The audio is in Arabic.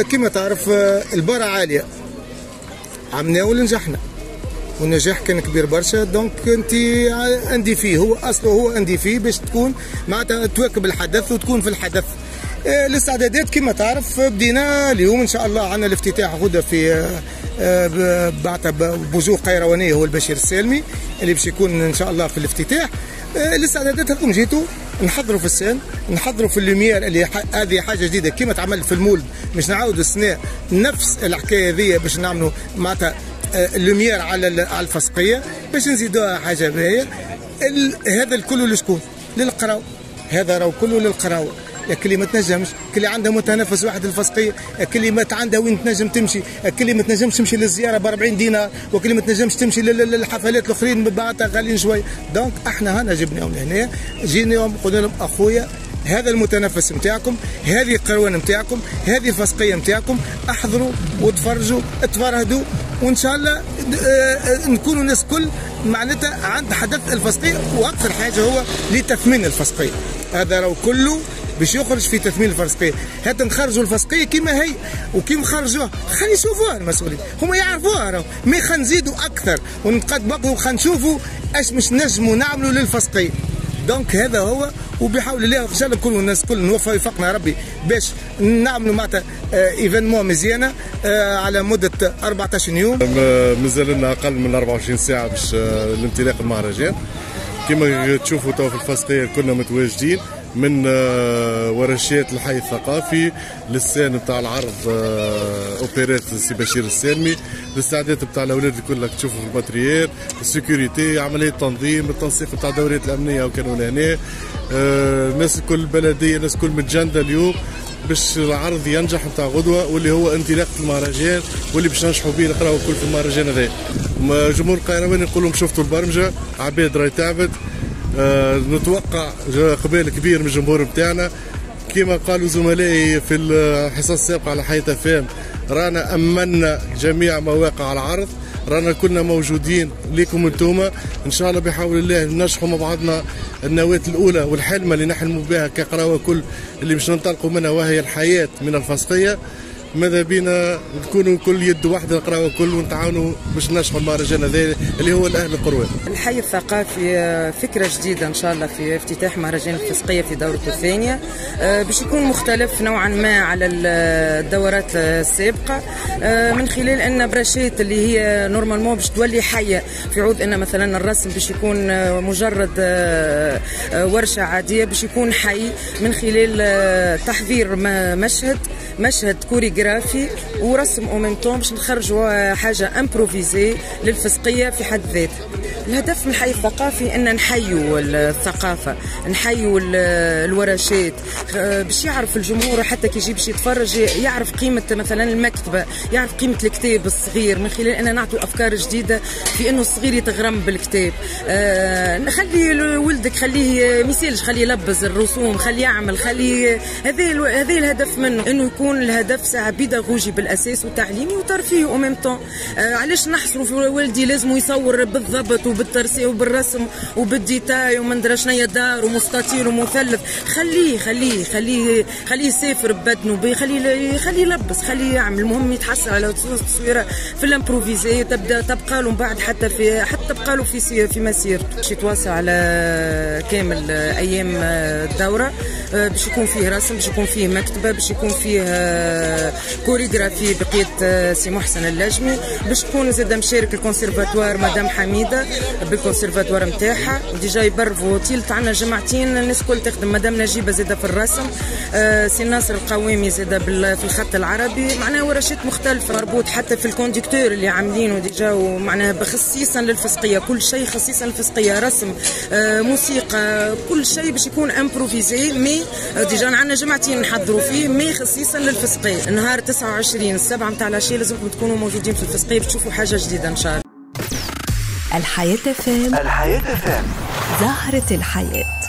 كما تعرف آه، البارة عالية. عملناه ونجحنا والنجاح كان كبير برشا. دونك انت عندي فيه. هو أصله هو عندي فيه باش تكون معناتها تواكب الحدث وتكون في الحدث. آه، الاستعدادات كما تعرف بدينا اليوم إن شاء الله عندنا الافتتاح غدا في آه، بعد بوجوه قيروانية هو البشير السالمي اللي باش يكون إن شاء الله في الافتتاح. الاستعدادات هكم جيتوا نحضروا في السن نحضروا في اللوميير اللي هذه حاجة جديدة. كما تعمل في المولد. باش نعاودوا السنة نفس الحكاية هذه باش نعملوا معناتها اللوميير على على الفسقية. باش نزيدوها حاجة باهيه هذا الكل لشكون؟ للقراو. هذا راهو كله للقراوه اللي ما تنجمش اللي عندها متنفس واحد الفسقيه اللي ما عندها وين تنجم تمشي اللي ما تنجمش تمشي للزيارة ب 40 دينار اللي ما تنجمش تمشي للحفلات الأخرين بعدها غاليين شوي. دونك إحنا هنا جبناهم لهنا جيناهم قلنا لهم أخويا هذا المتنفس نتاعكم هذه القروان نتاعكم هذه الفسقية نتاعكم احضروا وتفرجوا تفرهدوا وإن شاء الله آه، نكونوا الناس كل معناتها عند حدث الفسقيه وأكثر حاجة هو لتثمين الفسقية. هذا راهو كله باش يخرج في تثمين الفسقيه حتى نخرجوا الفسقيه كما هي وكيما خرجوها خلي يشوفوها المسؤولين. هما يعرفوها راهو مي خلينا نزيدوا أكثر. ونتقدموا وخلينا نشوفوا أش مش نجموا نعملوا للفسقيه donc هذا هو وبحول الله ان شاء الله نكونوا الناس الكل نوفى يوفقنا ربي باش نعملوا معناتها événement مزيانة آه، على مدة 14 يوم. مازال لنا أقل من 24 ساعة باش آه، المهرجان. كما تشوفوا تو في الفاسقيه كنا متواجدين. من آه، ورشات الحي الثقافي للسان نتاع العرض آه، اوبيرات سي بشير السالمي الاستعداد نتاع الأولاد الكل تشوفوا في ال matériel ال sécurité عملية تنظيم التنسيق نتاع الدوريات الأمنية وكانوا لهنا الناس الكل البلدية الناس الكل متجندة اليوم باش العرض ينجح نتاع غدوة واللي هو انطلاقه المهرجان واللي باش ننجحوا به نقراو الكل في المهرجان هذا. جمهور القيروان نقول لهم شفتوا البرمجة عباد راهي تعبت. آه نتوقع اقبال كبير من الجمهور نتاعنا كما قالوا زملائي في الحصص السابقة على حياة FM رانا أمنا جميع مواقع العرض رانا كنا موجودين لكم أنتم إن شاء الله بحول الله ننجحوا مع بعضنا النواه الأولى والحلمة اللي نحلموا بها كقراوة كل اللي باش ننطلقوا منها وهي الحياة من الفسقية. ماذا بينا نكونوا كل يد واحدة نقراو كل ونتعاونوا باش نشحوا المهرجان هذا اللي هو الأهل القروان. الحي الثقافي آه، فكرة جديدة إن شاء الله في افتتاح مهرجان الفسقية في دورته الثانية آه، باش يكون مختلف نوعا ما على الدورات السابقة آه، من خلال أن ورشات اللي هي normalement باش تولي حية في عوض أن مثلا الرسم باش يكون مجرد ورشة عادية باش يكون حي من خلال تحضير مشهد مشهد كوريغرافي ورسم أو mime باش نخرجوا حاجة improvisée للفسقية في حد ذاته الهدف من الحي الثقافي أن نحيوا الثقافة نحيوا الورشات. باش يعرف الجمهور حتى كي يجي باش يتفرج يعرف قيمة مثلا المكتبة يعرف قيمة الكتاب الصغير من خلال أن نعطوا أفكار جديدة في أنه الصغير يتغرم بالكتاب. آه نخلي ولدك خليه ميسالش خليه يلبس الرسوم خليه يعمل خليه هذا هذا الهدف منه إنه يكون الهدف ساعه بيداغوجي بالأساس وتعليمي وترفيهي أو ميم طون آه علاش نحصروا في والدي لازم يصور بالضبط وبالترسي وبالرسم وبال détail وما ندري شنيا دار ومستطيل ومثلث. خليه خليه خليه خليه يسافر ببدنه خليه خليه يلبس خليه يعمل. المهم يتحصل على تصويره في ال improvisé. تبدا تبقى له من بعد حتى في حتى تبقى له في في مسيرته. باش على كامل أيام الدورة آه، باش يكون فيه رسم باش يكون فيه مكتبة باش يكون فيه آه، كوريغرافي بقيه آه، سي محسن اللجمي باش تكون زاد مشارك الكونسيرفاتوار مدام حميدة بالكونسيرفاتوار نتاعها déjà يبرفوا تيلت عندنا جماعتين الناس الكل تخدم مدام نجيبة زادة في الرسم. آه سي ناصر القوامي زادة في الخط العربي. معناها ورشات مختلفه مربوط حتى في ال conducteur اللي عاملينه déjà. ومعناها خصيصا للفسقية كل شيء خصيصا للفسقيه رسم آه موسيقى كل شيء باش يكون improvisé mais déjà عندنا جماعتين نحضروا فيه. mais خصيصا للفسقية. نهار 29 السبعة نتاع العشية لازمكم تكونوا موجودين في الفسقيه باش تشوفوا حاجة جديدة إن شاء الله. الحياة فام الحياة فام زهرة الحياة.